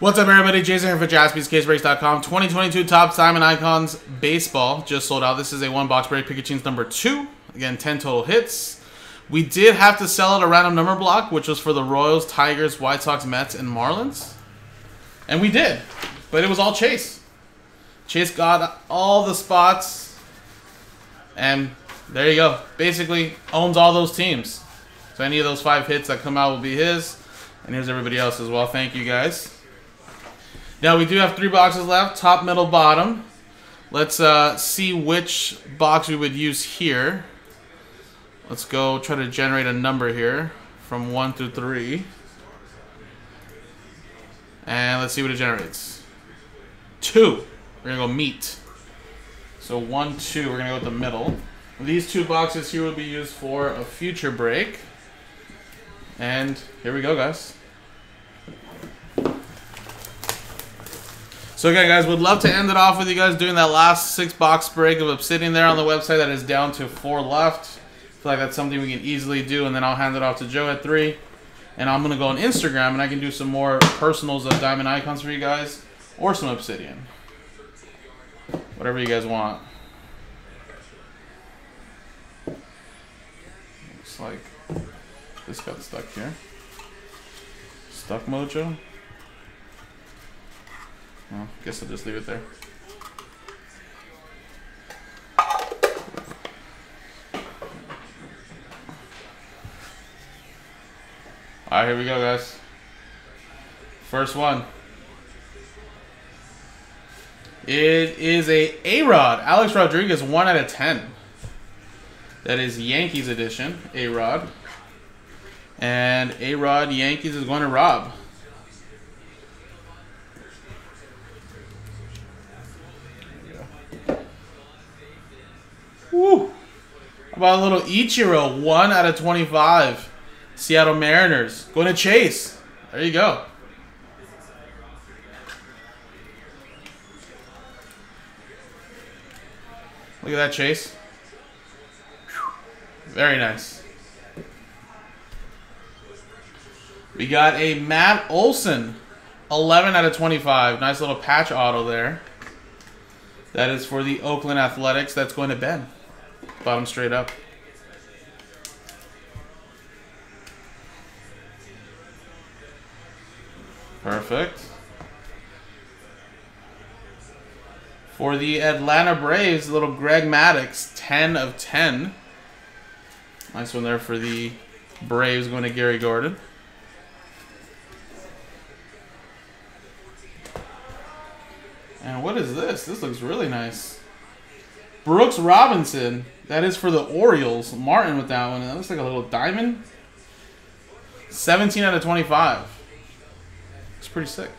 What's up, everybody? Jason here for JaspysCaseBreaks.com. 2022 Topps Diamond Icons Baseball just sold out. This is a one box break. Pikachu's number two. Again, 10 total hits. We did have to sell out a random number block, which was for the Royals, Tigers, White Sox, Mets, and Marlins. And we did. But it was all Chase. Chase got all the spots. And there you go. Basically, owns all those teams. So any of those five hits that come out will be his. And here's everybody else as well. Thank you, guys. Now we do have three boxes left, top, middle, bottom. Let's uh, see which box we would use here. Let's go try to generate a number here from 1 through 3. And let's see what it generates. 2. We're going to go meat. So 1, 2, we're going to go with the middle. These two boxes here will be used for a future break. And here we go, guys. So again, guys, would love to end it off with you guys doing that last six box break of Obsidian there on the website. That is down to four left. I feel like that's something we can easily do, and then I'll hand it off to Joe at three. And I'm gonna go on Instagram, and I can do some more personals of Diamond Icons for you guys, or some Obsidian, whatever you guys want. Looks like this got stuck here. Stuck Mojo. Well, guess I'll just leave it there. Alright, here we go, guys. First one. It is a A-Rod. Alex Rodriguez, 1 out of 10. That is Yankees edition, A-Rod. And A-Rod Yankees is going to Rob. Woo! About a little Ichiro, 1 out of 25. Seattle Mariners. Going to Chase. There you go. Look at that, Chase. Very nice. We got a Matt Olson. 11 out of 25. Nice little patch auto there. That is for the Oakland Athletics. That's going to Ben. Bottom straight up. Perfect. For the Atlanta Braves, little Greg Maddux, 10 of 10. Nice one there for the Braves going to Gary Gordon. And what is this? This looks really nice. Brooks Robinson. That is for the Orioles. Martin with that one. That looks like a little diamond. 17 out of 25. It's pretty sick.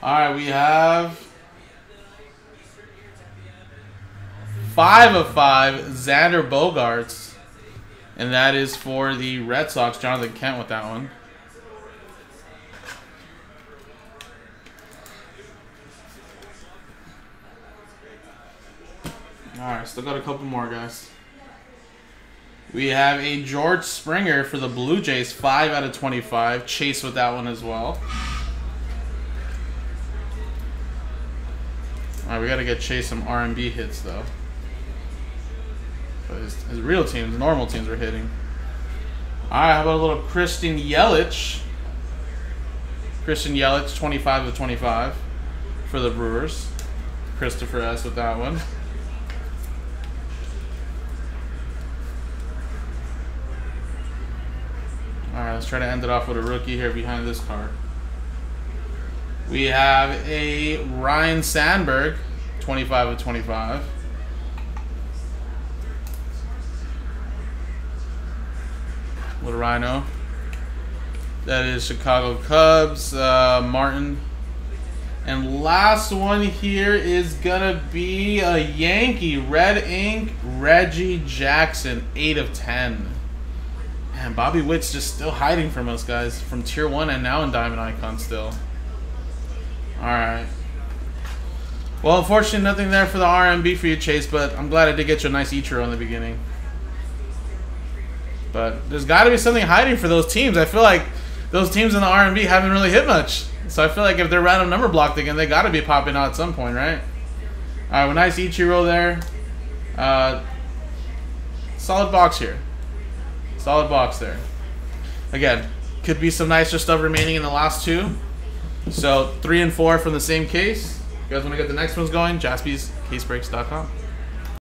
All right, we have five of five Xander Bogaerts, and that is for the Red Sox. Jonathan Kent with that one. Alright, still got a couple more, guys. We have a George Springer for the Blue Jays, 5 out of 25. Chase with that one as well. Alright, we got to get Chase some RNB hits, though. But his, his, real teams, normal teams are hitting. Alright, how about a little Christian Yelich? Christian Yelich, 25 of 25 for the Brewers. Christopher S. with that one. Alright, let's try to end it off with a rookie here behind this card. We have a Ryne Sandberg, 25 of 25. Ryno. That is Chicago Cubs, uh, Martin. And last one here is going to be a Yankee, Red Ink, Reggie Jackson, 8 of 10. Man, Bobby Witt's just still hiding from us, guys. From Tier 1 and now in Diamond Icon still. Alright. Well, unfortunately, nothing there for the RNB for you, Chase, but I'm glad I did get you a nice Ichiro in the beginning. But there's got to be something hiding for those teams. I feel like those teams in the RNB haven't really hit much. So I feel like if they're random number blocked again, they got to be popping out at some point, right? All right, well, nice Ichiro there. Uh, solid box here. Solid box there. Again, could be some nicer stuff remaining in the last two. So three and four from the same case. You guys want to get the next ones going? JaspysCaseBreaks.com.